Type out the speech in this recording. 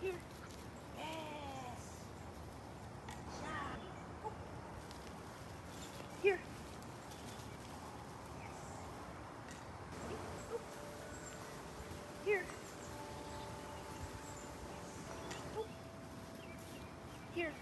Here. Yes. Here. Yes. Here. Here.